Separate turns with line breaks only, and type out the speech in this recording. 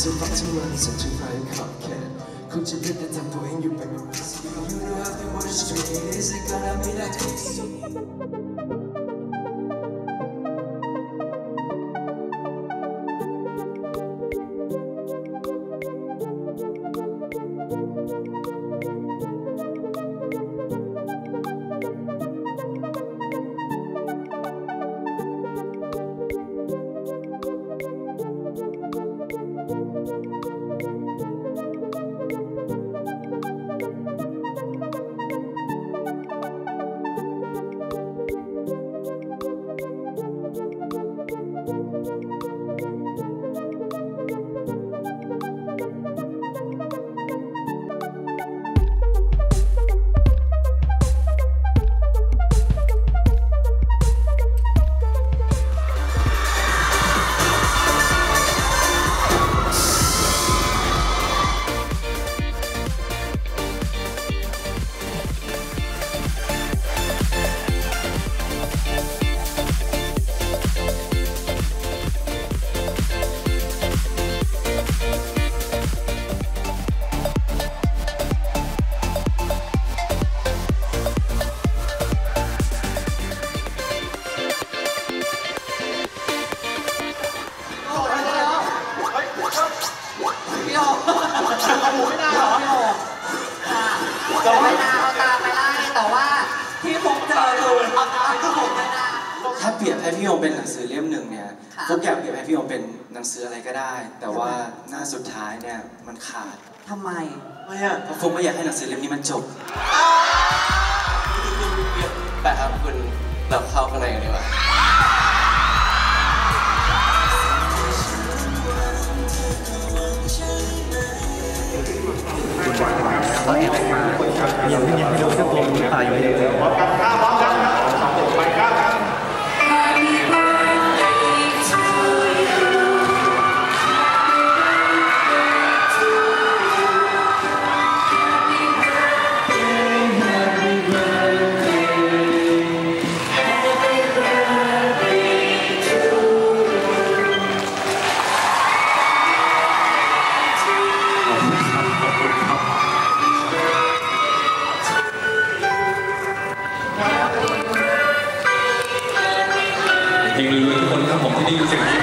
สุดฟังทั้งวันสัญญาณขอบแค่คงจะเลือกแต่ทำตัวเองอยู่ไปไม่เป็น You know how they wanna straight is it gonna be like this
ถ้าเปรียบให้พี่โอมเป็นหนังสือเล่มหนึ่งเนี่ย
ค่ะ
ฟุกอยากเปรียบให้พี่โอมเป็นหนังสืออะไรก็ได้ แต่ว่าหน้าสุดท้ายเนี่ยมันขาด
ทำไม
ไม่อะเพราะฟุกไม่อยากให้หนังสือเล่มนี้มันจบ
แต่ครับคุณเราเข้าข้างในกันดีกว่า
ยังไม่ยังไม่รู้จะตัวมันตายอยู่เลย Thank you?